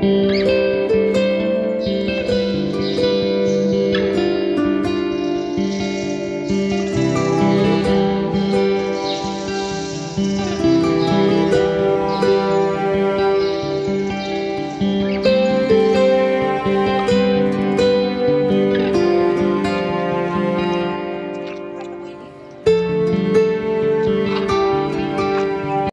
Música